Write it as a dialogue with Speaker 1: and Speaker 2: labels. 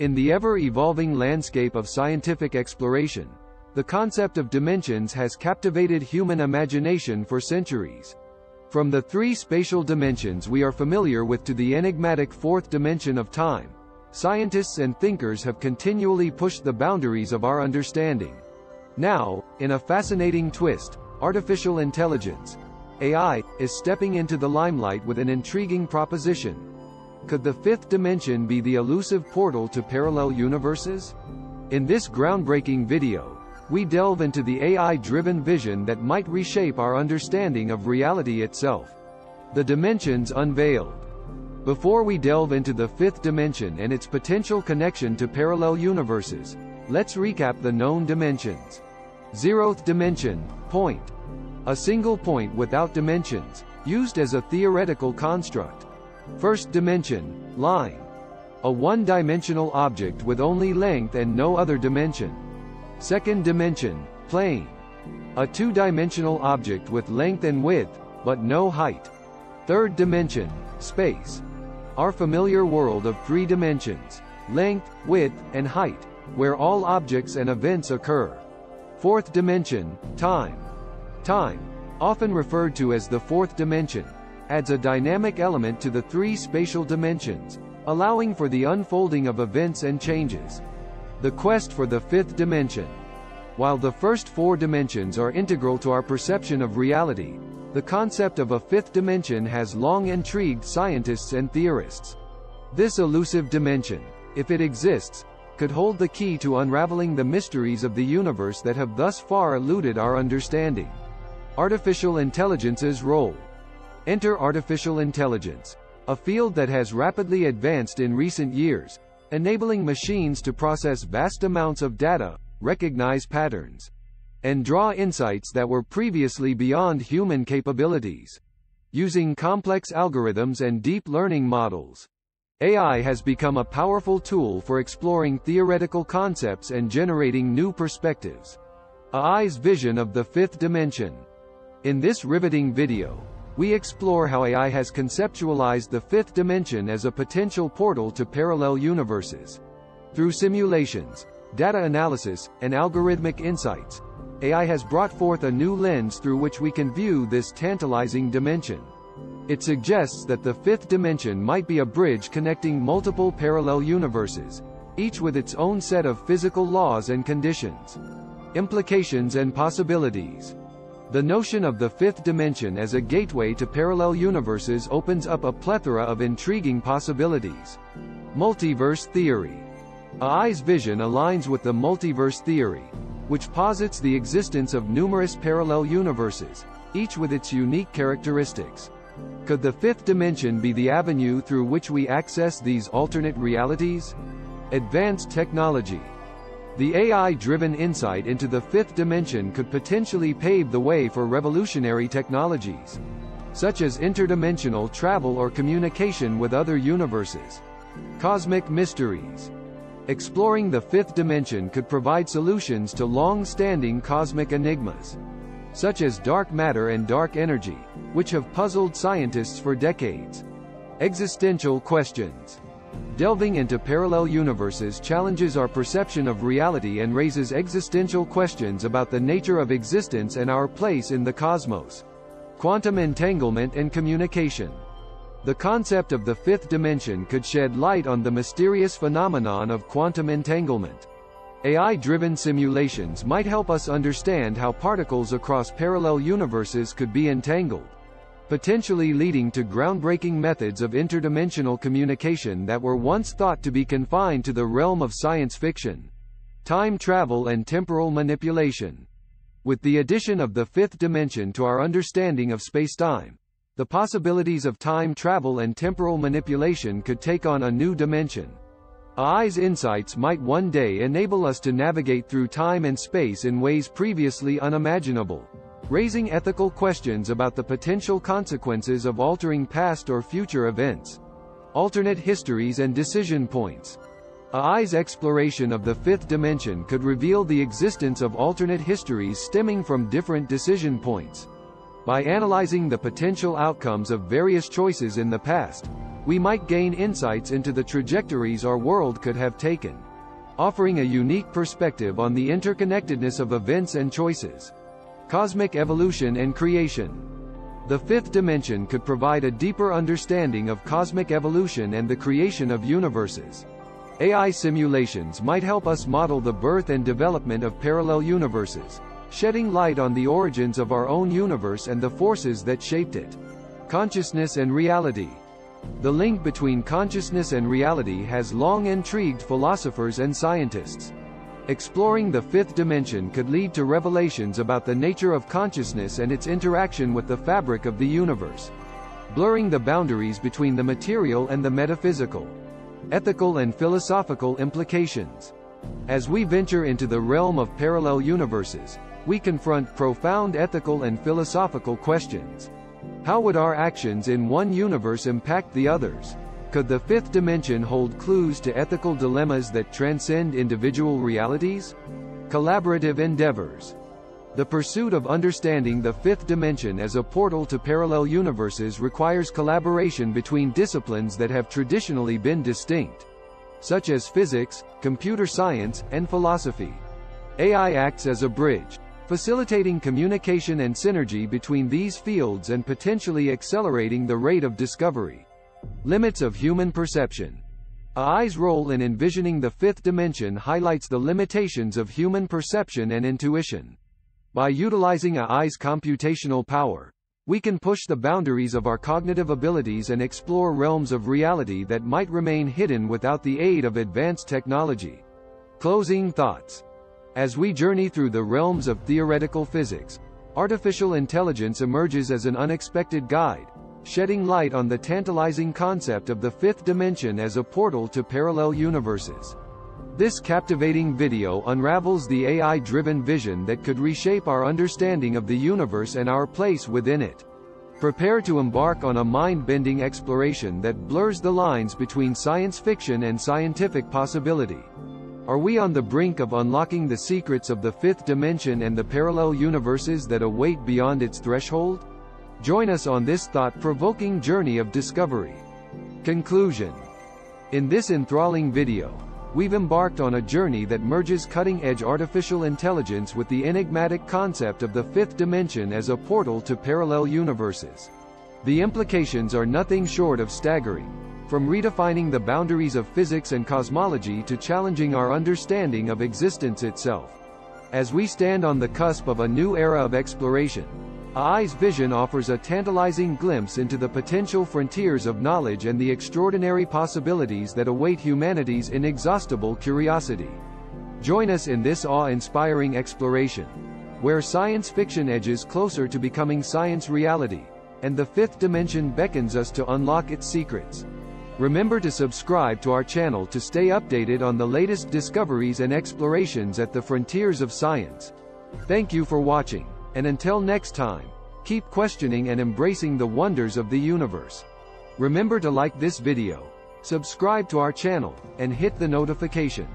Speaker 1: In the ever-evolving landscape of scientific exploration, the concept of dimensions has captivated human imagination for centuries. From the three spatial dimensions we are familiar with to the enigmatic fourth dimension of time, scientists and thinkers have continually pushed the boundaries of our understanding. Now, in a fascinating twist, artificial intelligence, AI, is stepping into the limelight with an intriguing proposition. Could the fifth dimension be the elusive portal to parallel universes? In this groundbreaking video, we delve into the AI-driven vision that might reshape our understanding of reality itself. The Dimensions Unveiled Before we delve into the fifth dimension and its potential connection to parallel universes, let's recap the known dimensions. Zeroth dimension, point. A single point without dimensions, used as a theoretical construct. First dimension, line. A one-dimensional object with only length and no other dimension. Second dimension, plane. A two-dimensional object with length and width, but no height. Third dimension, space. Our familiar world of three dimensions, length, width, and height, where all objects and events occur. Fourth dimension, time. Time, often referred to as the fourth dimension, adds a dynamic element to the three spatial dimensions, allowing for the unfolding of events and changes. The quest for the fifth dimension. While the first four dimensions are integral to our perception of reality, the concept of a fifth dimension has long intrigued scientists and theorists. This elusive dimension, if it exists, could hold the key to unraveling the mysteries of the universe that have thus far eluded our understanding. Artificial intelligence's role. Enter artificial intelligence, a field that has rapidly advanced in recent years, enabling machines to process vast amounts of data, recognize patterns, and draw insights that were previously beyond human capabilities. Using complex algorithms and deep learning models, AI has become a powerful tool for exploring theoretical concepts and generating new perspectives. AI's vision of the fifth dimension. In this riveting video, we explore how AI has conceptualized the fifth dimension as a potential portal to parallel universes. Through simulations, data analysis, and algorithmic insights, AI has brought forth a new lens through which we can view this tantalizing dimension. It suggests that the fifth dimension might be a bridge connecting multiple parallel universes, each with its own set of physical laws and conditions. Implications and possibilities. The notion of the fifth dimension as a gateway to parallel universes opens up a plethora of intriguing possibilities. Multiverse theory. AI's vision aligns with the multiverse theory, which posits the existence of numerous parallel universes, each with its unique characteristics. Could the fifth dimension be the avenue through which we access these alternate realities? Advanced technology. The AI-driven insight into the fifth dimension could potentially pave the way for revolutionary technologies, such as interdimensional travel or communication with other universes. Cosmic mysteries. Exploring the fifth dimension could provide solutions to long-standing cosmic enigmas, such as dark matter and dark energy, which have puzzled scientists for decades. Existential questions. Delving into parallel universes challenges our perception of reality and raises existential questions about the nature of existence and our place in the cosmos. Quantum entanglement and communication. The concept of the fifth dimension could shed light on the mysterious phenomenon of quantum entanglement. AI-driven simulations might help us understand how particles across parallel universes could be entangled potentially leading to groundbreaking methods of interdimensional communication that were once thought to be confined to the realm of science fiction. Time travel and temporal manipulation. With the addition of the fifth dimension to our understanding of spacetime, the possibilities of time travel and temporal manipulation could take on a new dimension. AI's insights might one day enable us to navigate through time and space in ways previously unimaginable raising ethical questions about the potential consequences of altering past or future events. Alternate histories and decision points. AI's exploration of the fifth dimension could reveal the existence of alternate histories stemming from different decision points. By analyzing the potential outcomes of various choices in the past, we might gain insights into the trajectories our world could have taken, offering a unique perspective on the interconnectedness of events and choices. Cosmic evolution and creation. The fifth dimension could provide a deeper understanding of cosmic evolution and the creation of universes. AI simulations might help us model the birth and development of parallel universes, shedding light on the origins of our own universe and the forces that shaped it. Consciousness and reality. The link between consciousness and reality has long intrigued philosophers and scientists. Exploring the fifth dimension could lead to revelations about the nature of consciousness and its interaction with the fabric of the universe, blurring the boundaries between the material and the metaphysical. Ethical and philosophical implications. As we venture into the realm of parallel universes, we confront profound ethical and philosophical questions. How would our actions in one universe impact the others? Could the fifth dimension hold clues to ethical dilemmas that transcend individual realities? Collaborative endeavors. The pursuit of understanding the fifth dimension as a portal to parallel universes requires collaboration between disciplines that have traditionally been distinct, such as physics, computer science, and philosophy. AI acts as a bridge, facilitating communication and synergy between these fields and potentially accelerating the rate of discovery. Limits of human perception. AI's role in envisioning the fifth dimension highlights the limitations of human perception and intuition. By utilizing AI's computational power, we can push the boundaries of our cognitive abilities and explore realms of reality that might remain hidden without the aid of advanced technology. Closing thoughts. As we journey through the realms of theoretical physics, artificial intelligence emerges as an unexpected guide, shedding light on the tantalizing concept of the fifth dimension as a portal to parallel universes. This captivating video unravels the AI-driven vision that could reshape our understanding of the universe and our place within it. Prepare to embark on a mind-bending exploration that blurs the lines between science fiction and scientific possibility. Are we on the brink of unlocking the secrets of the fifth dimension and the parallel universes that await beyond its threshold? Join us on this thought-provoking journey of discovery. Conclusion. In this enthralling video, we've embarked on a journey that merges cutting-edge artificial intelligence with the enigmatic concept of the fifth dimension as a portal to parallel universes. The implications are nothing short of staggering, from redefining the boundaries of physics and cosmology to challenging our understanding of existence itself. As we stand on the cusp of a new era of exploration, AI's vision offers a tantalizing glimpse into the potential frontiers of knowledge and the extraordinary possibilities that await humanity's inexhaustible curiosity. Join us in this awe-inspiring exploration, where science fiction edges closer to becoming science reality, and the fifth dimension beckons us to unlock its secrets. Remember to subscribe to our channel to stay updated on the latest discoveries and explorations at the frontiers of science. Thank you for watching, and until next time, keep questioning and embracing the wonders of the universe. Remember to like this video, subscribe to our channel, and hit the notification.